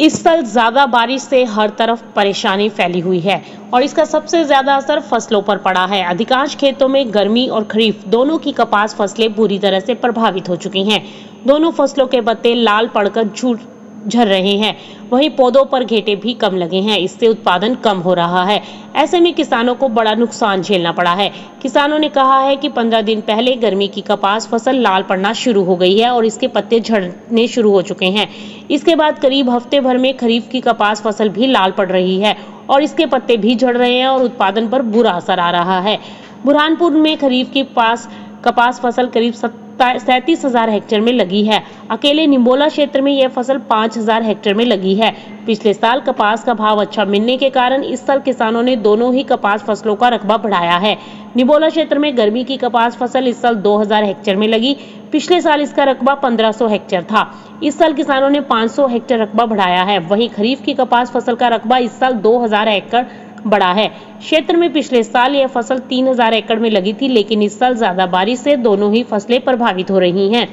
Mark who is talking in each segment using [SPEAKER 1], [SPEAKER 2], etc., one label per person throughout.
[SPEAKER 1] इस साल ज़्यादा बारिश से हर तरफ़ परेशानी फैली हुई है और इसका सबसे ज़्यादा असर फ़सलों पर पड़ा है। अधिकांश खेतों में गर्मी और खरीफ दोनों की कपास फ़सलें बुरी तरह से प्रभावित हो चुकी हैं। दोनों फ़सलों के पत्ते लाल पड़कर झूठ झर रहे हैं। वहीं पौधों पर घेटे भी कम लगे हैं। इससे उत्पादन कम हो रहा है। ऐसे में किसानों को बड़ा नुकसान झेलना पड़ा है। किसानों ने कहा है कि पंद्रह दिन पहले गर्मी की कपास फ़सल लाल पड़ना शुरू हो गई है और इसके पत्ते झड़ने शुरू हो चुके हैं। इसके बाद करीब हफ़्ते भर में खरीफ की कपास फ़सल भी लाल पड़ रही है और इसके पत्ते भी झड़ रहे हैं और उत्पादन पर बुरा असर आ रहा है। बुरहानपुर में खरीफ की पास कपास फ़सल करीब सैतीस हज़ार हेक्टेयर में लगी है। अकेले निम्बोला क्षेत्र में यह फ़सल पाँच हज़ार हेक्टेयर में लगी है। पिछले साल कपास का भाव अच्छा मिलने के कारण इस साल किसानों ने दोनों ही कपास फ़सलों का रकबा बढ़ाया है। निबोला क्षेत्र में गर्मी की कपास फ़सल इस साल 2000 हेक्टेयर में लगी। पिछले साल इसका रकबा 1500 हेक्टेयर था। इस साल किसानों ने 500 हेक्टेयर रकबा बढ़ाया है। वहीं खरीफ की कपास फ़सल का रकबा इस साल 2000 एकड़ बढ़ा है। क्षेत्र में पिछले साल यह फ़सल 3000 एकड़ में लगी थी, लेकिन इस साल ज़्यादा बारिश से दोनों ही फ़सलें प्रभावित हो रही हैं।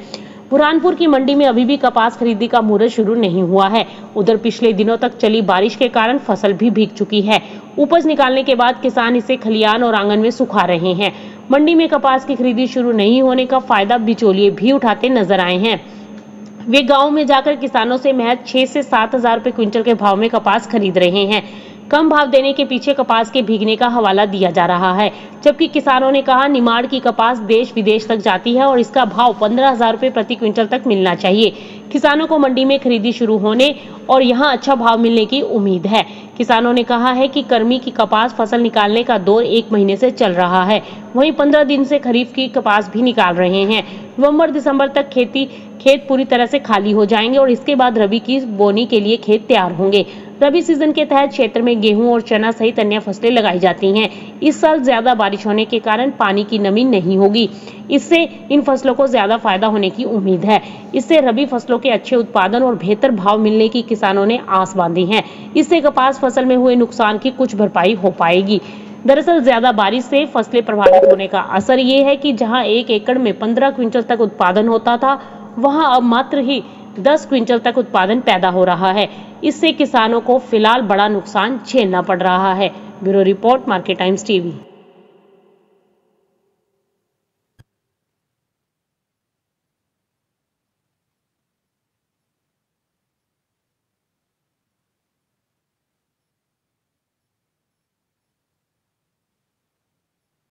[SPEAKER 1] बुरहानपुर की मंडी में अभी भी कपास खरीदी का मुहूर्त शुरू नहीं हुआ है। उधर पिछले दिनों तक चली बारिश के कारण फ़सल भी भीग चुकी है। उपज निकालने के बाद किसान इसे खलियान और आँगन में सुखा रहे हैं। मंडी में कपास की खरीदी शुरू नहीं होने का फ़ायदा बिचौलिए भी उठाते नज़र आए हैं। वे गाँव में जाकर किसानों से महज छह से सात हज़ार रूपए क्विंटल के भाव में कपास खरीद रहे हैं। कम भाव देने के पीछे कपास के भीगने का हवाला दिया जा रहा है। जबकि किसानों ने कहा, निमाड़ की कपास देश विदेश तक जाती है और इसका भाव पंद्रह हज़ार रूपए प्रति क्विंटल तक मिलना चाहिए। किसानों को मंडी में खरीदी शुरू होने और यहाँ अच्छा भाव मिलने की उम्मीद है। किसानों ने कहा है कि कर्मी की कपास फ़सल निकालने का दौर एक महीने से चल रहा है। वहीं पंद्रह दिन से खरीफ की कपास भी निकाल रहे हैं। नवंबर दिसंबर तक खेती, खेत पूरी तरह से खाली हो जाएँगे और इसके बाद रबी की बोनी के लिए खेत तैयार होंगे। रबी सीज़न के तहत क्षेत्र में गेहूँ और चना सहित अन्य फ़सलें लगाई जाती हैं। इस साल ज़्यादा बारिश होने के कारण पानी की नमी नहीं होगी। इससे इन फ़सलों को ज़्यादा फ़ायदा होने की उम्मीद है। इससे रबी फ़सलों के अच्छे उत्पादन और बेहतर भाव मिलने की किसानों ने आस बांधी है। इससे कपास फ़सल में हुए नुकसान की कुछ भरपाई हो पाएगी। दरअसल ज़्यादा बारिश से फ़सलें प्रभावित होने का असर ये है कि जहाँ एक एकड़ में 15 क्विंटल तक उत्पादन होता था, वहाँ अब मात्र ही 10 क्विंटल तक उत्पादन पैदा हो रहा है। इससे किसानों को फ़िलहाल बड़ा नुकसान झेलना पड़ रहा है। Bureau report, Market Times TV.